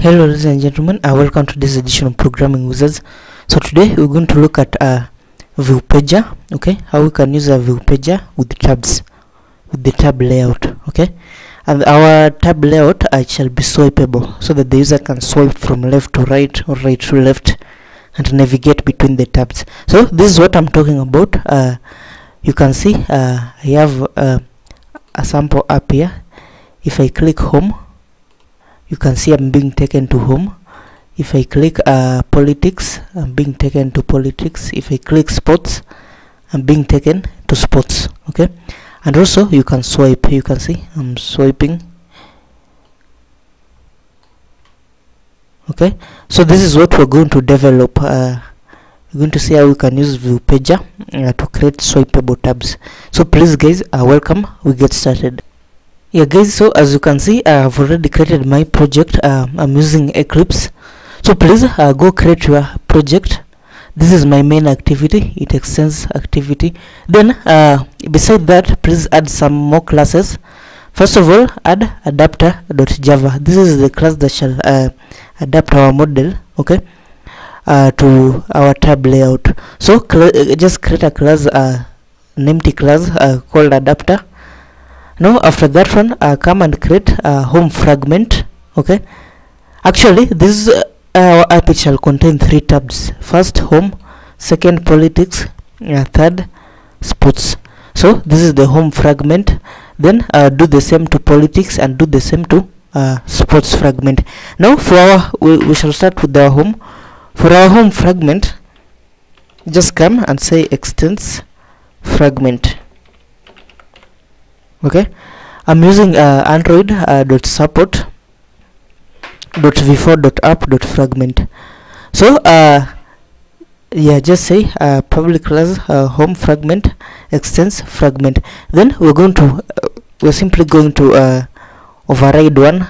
Hello ladies and gentlemen, uh, welcome to this edition of Programming Wizards. So today we're going to look at uh, View Pager, okay, how we can use a View Pager with tabs, with the tab layout, okay. And our tab layout uh, shall be swipeable, so that the user can swipe from left to right or right to left and navigate between the tabs. So this is what I'm talking about. Uh, you can see uh, I have a sample up here. If I click home, you can see I'm being taken to home if I click uh, politics I'm being taken to politics. If I click sports I'm being taken to sports okay? And also you can swipe you can see I'm swiping okay? So this is what we're going to develop uh, we're going to see how we can use view pager uh, to create swipeable tabs. So please guys uh, welcome. We get started yeah guys so as you can see uh, i've already created my project uh, i'm using eclipse. So please uh, go create your project. This is my main activity. It extends activity. Then uh, beside that please add some more classes. First of all add adapter.java this is the class that shall uh, adapt our model okay uh, to our tab layout. So just create a class uh, an empty class uh, called adapter now after that one uh, come and create a home fragment okay? Actually this uh, our app shall contain three tabs. First home. Second politics. Uh, third sports. So this is the home fragment. Then uh, do the same to politics and do the same to uh, sports fragment. Now for our we, we shall start with our home. For our home fragment just come and say extends fragment okay? I'm using uh, android uh, dot support dot v4 dot app dot fragment. So uh yeah just say uh, public class uh, home fragment extends fragment. Then we're going to uh, we're simply going to uh, override one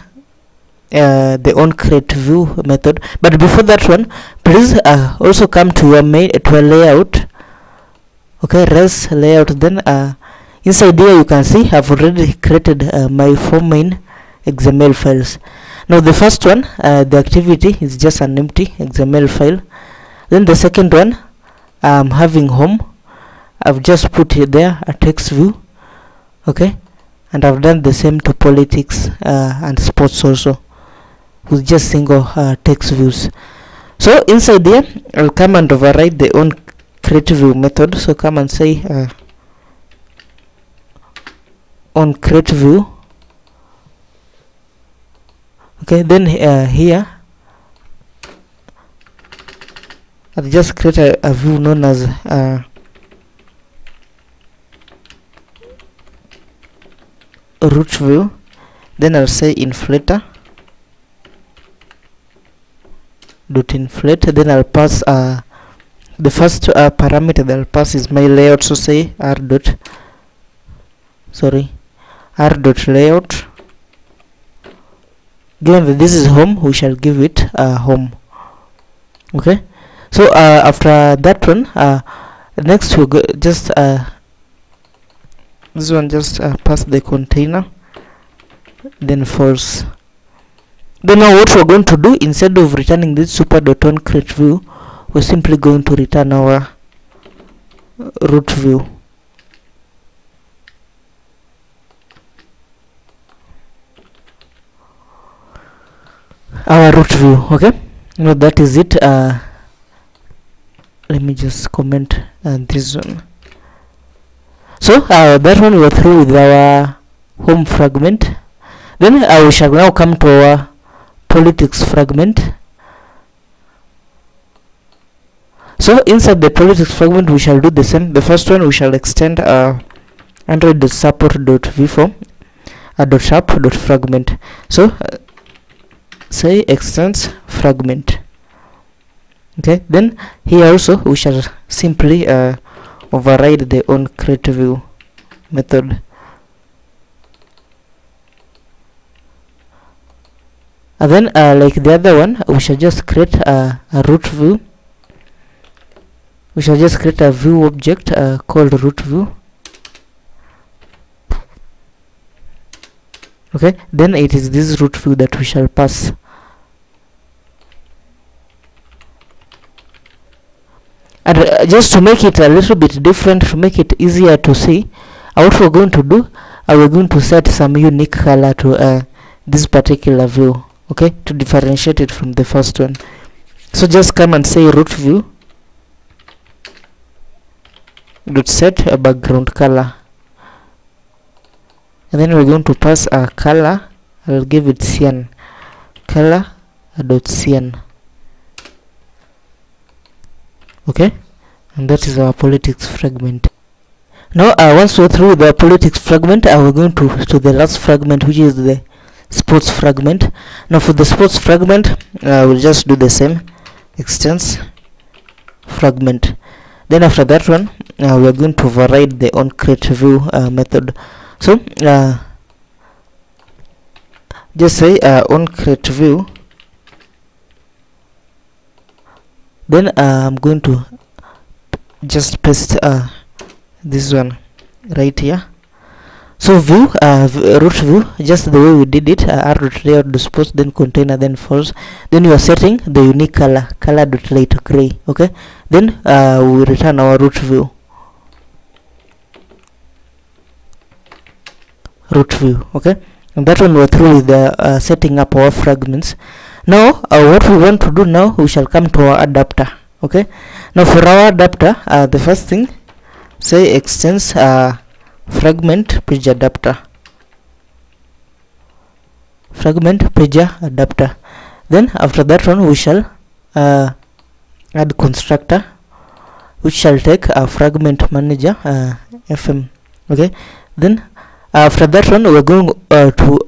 uh, the on create view method. But before that one please uh, also come to your main to a layout. Okay res layout then uh, inside here you can see I've already created uh, my four main XML files. Now the first one uh, the activity is just an empty XML file. Then the second one I'm having home. I've just put it there a text view okay? And I've done the same to politics uh, and sports also with just single uh, text views. So inside here I'll come and override the on create view method. So come and say uh, on create view. Okay then uh, here. I'll just create a, a view known as uh, root view. Then I'll say inflator dot inflate. Then I'll pass uh, the first uh, parameter that I'll pass is my layout. So say r dot sorry r dot layout. Given that this is home. We shall give it uh, home. Okay? So uh, after that one uh, next we go just uh, this one just uh, pass the container then false then now what we're going to do instead of returning this super dot on create view we're simply going to return our root view our root view okay? Now that is it. Uh, let me just comment this one. So uh, that one we're through with our home fragment. Then uh, we shall now come to our politics fragment. So inside the politics fragment we shall do the same. The first one we shall extend uh, android support dot v4 uh, dot sharp dot fragment. So uh, say extends fragment. Okay then here also we shall simply uh, override the on create view method. And then uh, like the other one we shall just create a, a root view. We shall just create a view object uh, called root view okay? Then it is this root view that we shall pass. And uh, just to make it a little bit different to make it easier to see uh, what we're going to do uh, we're going to set some unique color to uh, this particular view okay? To differentiate it from the first one. So just come and say root view. Dot set a background color and then we're going to pass a color. I'll give it cyan. Color dot cyan. Okay? And that is our politics fragment. Now uh, once we're through the politics fragment uh, we're going to to the last fragment which is the sports fragment. Now for the sports fragment uh, we'll just do the same extends fragment. Then after that one uh, we are going to override the on create view uh, method so uh, just say uh, on create view. Then uh, I'm going to just paste uh, this one right here. So view uh, root view just the way we did it uh, r dot layout sports then container then false. Then you are setting the unique color color dot light gray okay? Then uh, we return our root view root view okay? And that one we're through with the uh, setting up our fragments. Now uh, what we want to do now we shall come to our adapter okay? Now for our adapter uh, the first thing say extends uh, fragment page adapter. Fragment page adapter. Then after that one we shall uh, add constructor which shall take a fragment manager uh, fm okay? Then after that one we're going uh, to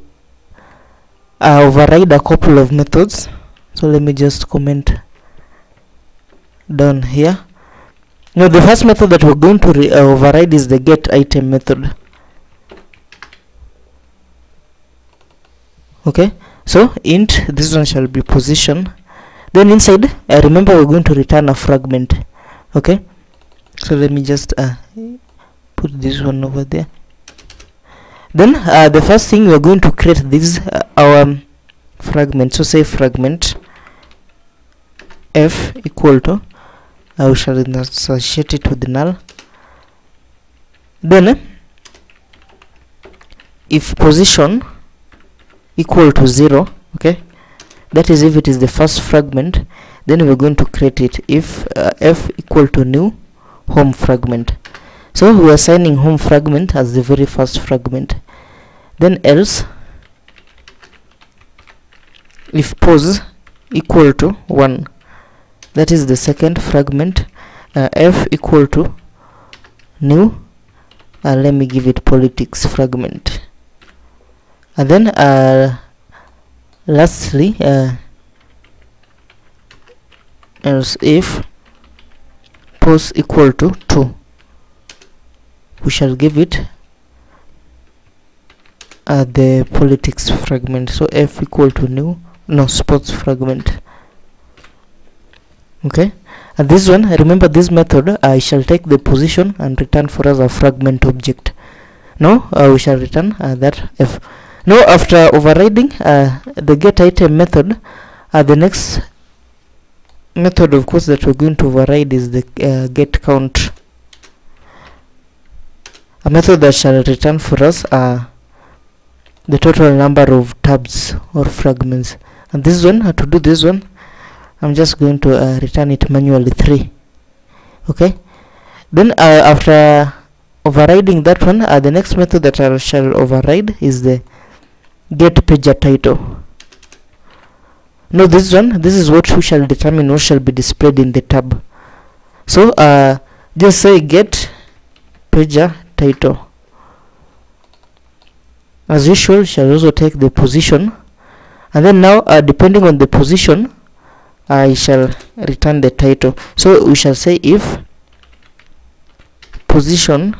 uh, override a couple of methods. So let me just comment down here. Now the first method that we're going to uh, override is the get item method. Okay? So int this one shall be position. Then inside uh, remember we're going to return a fragment. Okay? So let me just uh, put this one over there then uh, the first thing we're going to create this uh, our um, fragment. So say fragment f equal to uh, we shall associate it with the null. Then uh, if position equal to 0 okay that is if it is the first fragment then we're going to create it. If uh, f equal to new home fragment so we are assigning home fragment as the very first fragment. Then else if pose equal to 1 that is the second fragment uh, f equal to new uh, let me give it politics fragment. And then uh, lastly uh, else if pose equal to 2 we shall give it uh, the politics fragment. So f equal to new no sports fragment. Okay? And this one remember this method I shall take the position and return for us a fragment object. Now uh, we shall return uh, that f. Now after overriding uh, the get item method uh, the next method of course that we're going to override is the uh, get count a method that shall return for us uh, the total number of tabs or fragments. And this one to do this one? I'm just going to uh, return it manually 3 okay? Then uh, after overriding that one uh, the next method that I shall override is the get pager title. Now this one this is what we shall determine what shall be displayed in the tab. So uh, just say get pager title. As usual shall also take the position. And then now uh, depending on the position I shall return the title. So we shall say if position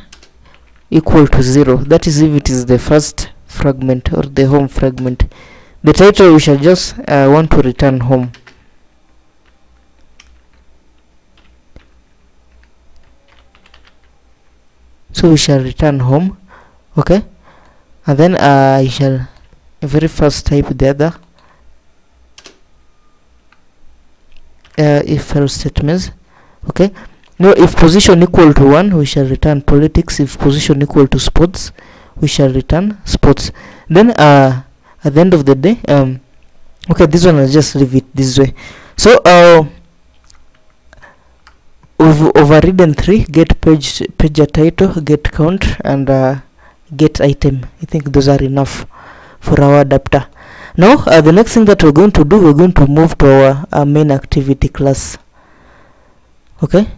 equal to 0 that is if it is the first fragment or the home fragment. The title we shall just uh, want to return home so we shall return home okay? And then uh, I shall very first type the other uh, if else statements okay? No if position equal to 1 we shall return politics. If position equal to sports we shall return sports. Then uh at the end of the day um okay this one i'll just leave it this way. So uh we've overridden three get page page title get count and uh, get item. I think those are enough for our adapter. Now uh, the next thing that we're going to do we're going to move to our, our main activity class. Okay?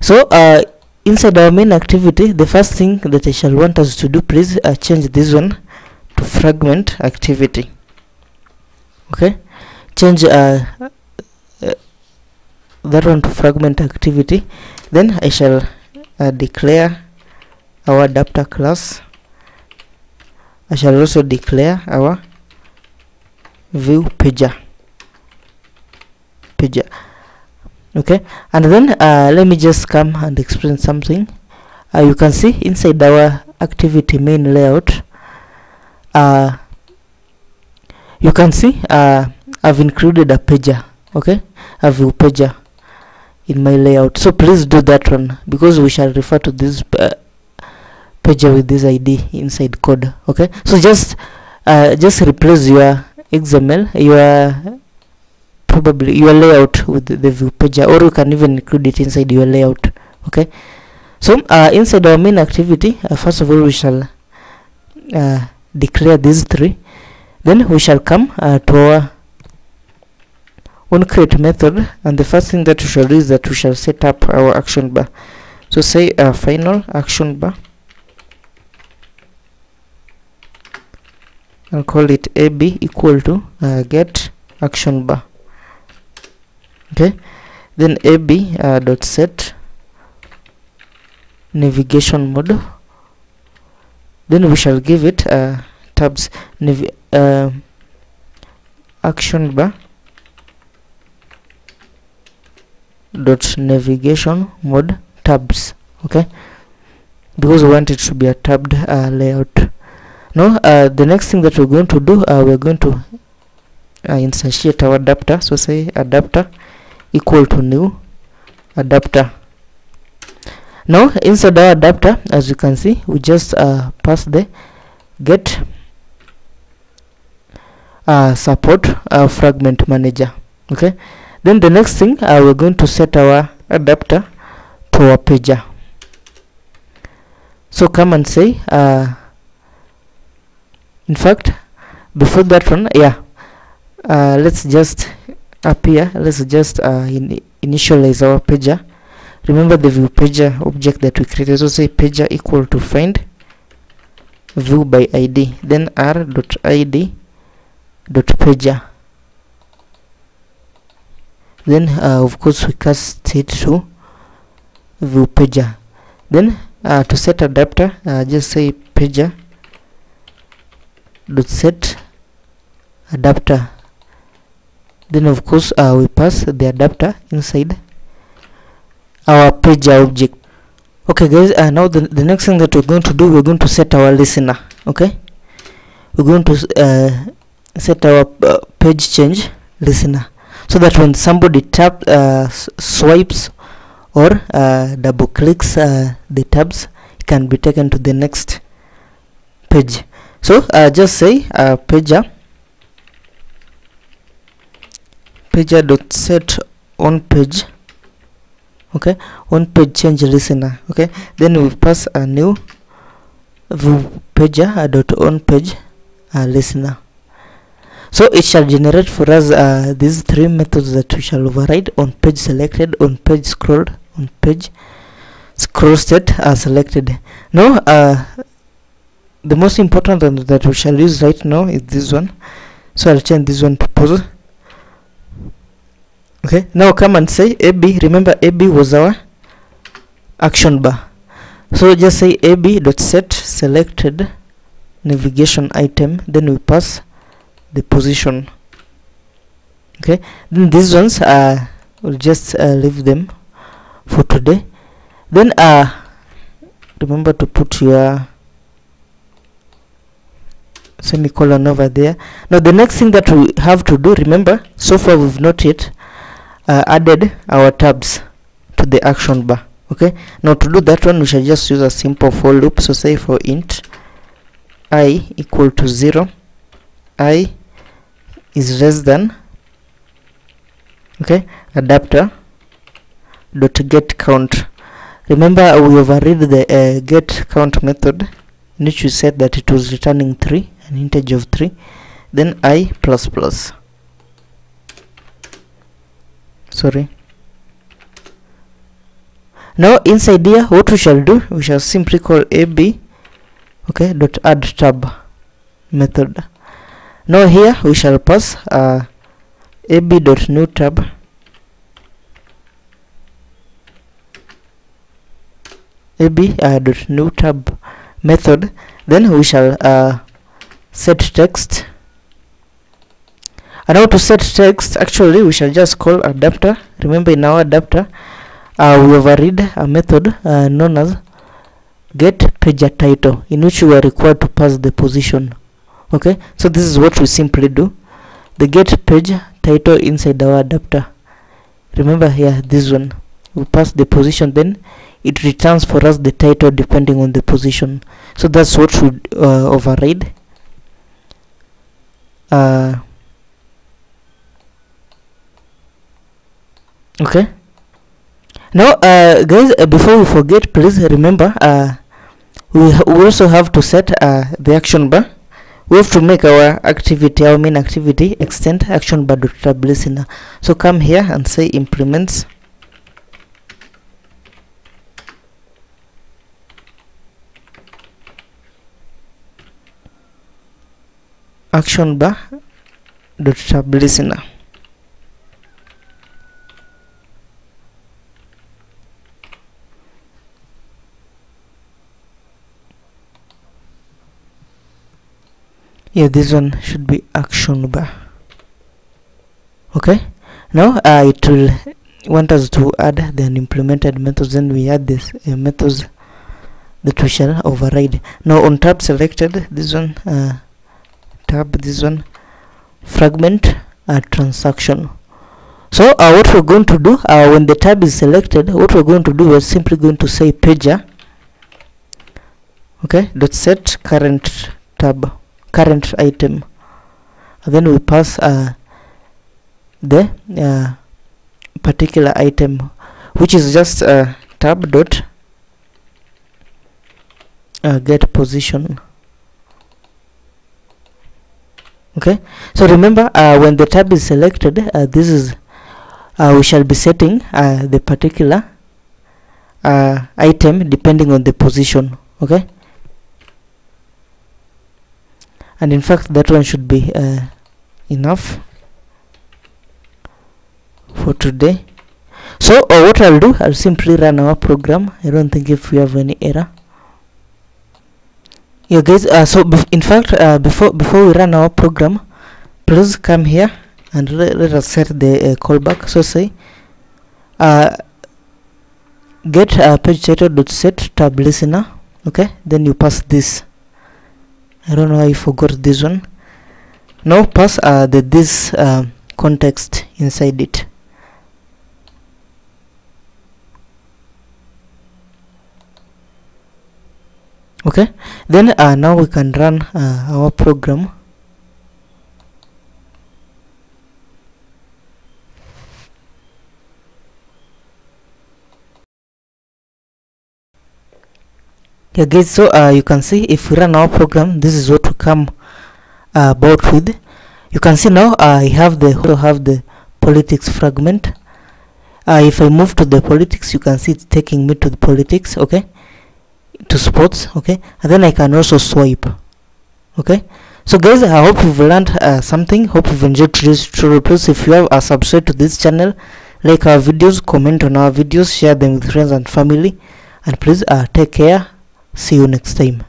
So uh, inside our main activity the first thing that i shall want us to do please uh, change this one to fragment activity. Okay? Change uh, uh, that one to fragment activity. Then i shall uh, declare our adapter class. I shall also declare our view pager. Pager. Okay. And then uh, let me just come and explain something. Uh, you can see inside our activity main layout uh, you can see uh, I've included a pager. Okay. A view pager in my layout. So please do that one because we shall refer to this uh, pager with this id inside code okay? So just uh, just replace your xml your probably your layout with the, the view pager or you can even include it inside your layout okay? So uh, inside our main activity uh, first of all we shall uh, declare these three. Then we shall come uh, to our on create method and the first thing that we shall do is that we shall set up our action bar. So say uh, final action bar and call it ab equal to uh, get action bar. Okay? Then ab uh, dot set navigation mode. Then we shall give it uh, tabs navi uh, action bar dot navigation mode tabs okay? Because we want it to be a tabbed uh, layout. Now uh, the next thing that we're going to do uh, we're going to uh, instantiate our adapter. So say adapter equal to new adapter. Now inside our adapter as you can see we just uh, pass the get uh, support fragment manager okay then the next thing uh, we're going to set our adapter to our pager. So come and say uh, in fact before that one yeah uh, let's just here let's just uh, in initialize our pager. Remember the view pager object that we created. So say pager equal to find view by id then r dot id dot pager then uh, of course we cast it to view pager then uh, to set adapter uh, just say pager dot set adapter. Then of course uh, we pass the adapter inside our pager object. Okay guys uh, now the, the next thing that we're going to do we're going to set our listener okay? We're going to uh, set our uh, page change listener so that when somebody tap uh, swipes or uh, double clicks uh, the tabs can be taken to the next page. So uh, just say uh, pager pager dot set on page. Okay on page change listener. Okay then we pass a new pager dot on page uh, listener so it shall generate for us uh, these three methods that we shall override on page selected on page scrolled on page scroll state are selected. Now uh, the most important one that we shall use right now is this one. So i'll change this one to pause okay now come and say ab remember ab was our action bar. So just say ab dot set selected navigation item. Then we pass the position. Okay? Then these ones uh we'll just uh, leave them for today. Then uh remember to put your semicolon over there. Now the next thing that we have to do remember so far we've not yet uh, added our tabs to the action bar. Okay? Now to do that one we shall just use a simple for loop. So say for int i equal to 0 i is less than okay adapter dot get count. Remember we override the uh, get count method in which we said that it was returning 3 an integer of 3 then i plus plus. Sorry. Now inside here what we shall do we shall simply call ab okay dot add tab method now here we shall pass uh, ab dot new tab. Ab uh, new tab method. Then we shall uh, set text. And how to set text? Actually we shall just call adapter. Remember in our adapter uh, we override a method uh, known as get pager title in which we are required to pass the position okay? So this is what we simply do. The get page title inside our adapter. Remember here this one. We pass the position then it returns for us the title depending on the position. So that's what we uh, override. Uh, okay? Now uh, guys uh, before we forget please remember uh, we, we also have to set uh, the action bar we have to make our activity our main activity extend action bar tab listener so come here and say implements. Action bar dot listener yeah this one should be action bar okay? Now uh, it will want us to add the unimplemented methods then we add this uh, methods that we shall override. Now on tab selected this one uh, tab this one fragment uh, transaction. So uh, what we're going to do uh, when the tab is selected what we're going to do we're simply going to say pager okay dot set current tab current item. Then we pass uh, the uh, particular item which is just uh, tab dot uh, get position. Okay? So remember uh, when the tab is selected uh, this is uh, we shall be setting uh, the particular uh, item depending on the position. Okay and in fact that one should be uh, enough for today. So uh, what I'll do I'll simply run our program. I don't think if we have any error. Yeah guys uh, so in fact uh, before before we run our program please come here and let, let us set the uh, callback. So say uh, get uh, page title dot set tab listener okay? Then you pass this I don't know why I forgot this one. Now pass uh, the this uh, context inside it. Okay? Then uh, now we can run uh, our program yeah guys so uh, you can see if we run our program this is what we come uh, about with. You can see now uh, I have the also have the politics fragment. Uh, if I move to the politics you can see it's taking me to the politics okay? To sports okay? And then I can also swipe okay? So guys I hope you've learned uh, something. Hope you've enjoyed today's tutorial. Please if you have uh, subscribe to this channel like our videos comment on our videos share them with friends and family. And please uh, take care see you next time